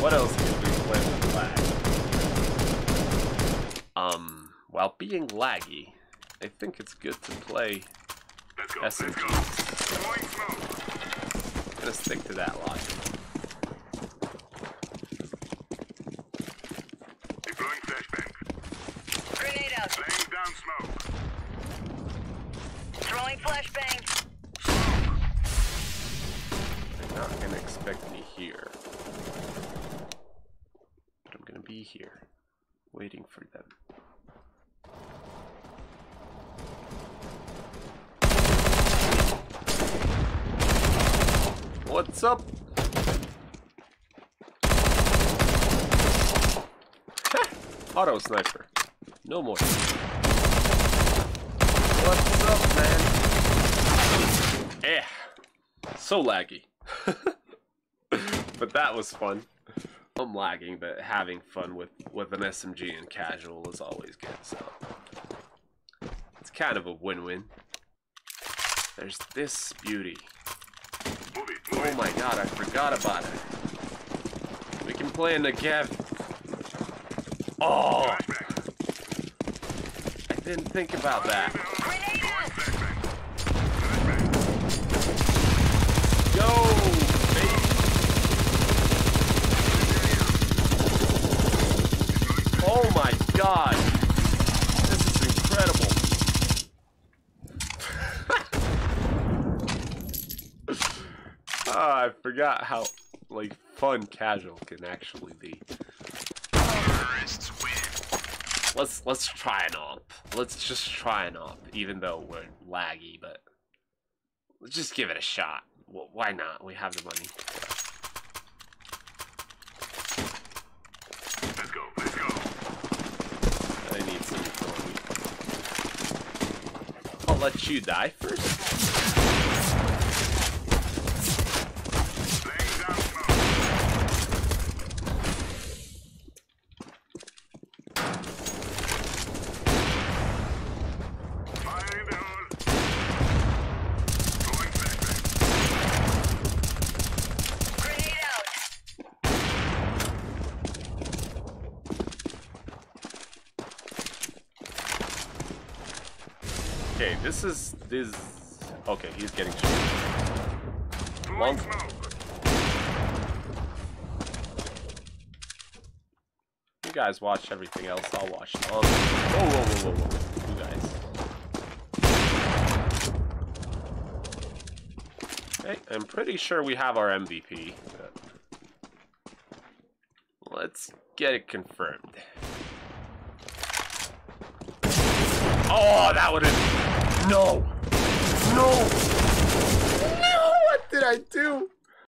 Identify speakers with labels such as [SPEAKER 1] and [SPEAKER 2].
[SPEAKER 1] What else can we play with lag? Um, while being laggy, I think it's good to play SMGs. I'm gonna stick to that logic.
[SPEAKER 2] Deploying flashbang.
[SPEAKER 3] Grenade out.
[SPEAKER 2] Laying down smoke.
[SPEAKER 3] Throwing flashbang.
[SPEAKER 1] Here, waiting for them. What's up? Auto sniper. No more. What's up, man? Eh. So laggy. but that was fun. I'm lagging, but having fun with, with an SMG and casual is always good, so. It's kind of a win-win. There's this beauty. Oh my god, I forgot about it. We can play in the Kev. Oh, I didn't think about that.
[SPEAKER 3] Grenade out.
[SPEAKER 2] Flashbang. Flashbang.
[SPEAKER 1] Yo, baby. Oh my god. This is incredible. Ah, I forgot how like fun casual can actually be. Let's let's try an AWP. Let's just try an AWP, even though we're laggy, but let's just give it a shot. Wh- Why not? We have the money.
[SPEAKER 2] Let's go. Let's go.
[SPEAKER 1] I need some authority. I'll let you die first.
[SPEAKER 2] Laying down smoke. Fire in the hole. Throwing flashbang.
[SPEAKER 3] Grenade out.
[SPEAKER 1] Okay, this is this. Okay, he's getting shot. Long- You guys watch everything else. I'll watch. Um, whoa, whoa, whoa, whoa, whoa! You guys. Okay, I'm pretty sure we have our MVP. Let's get it confirmed. Oh, that would have. No! No! No! What did I do?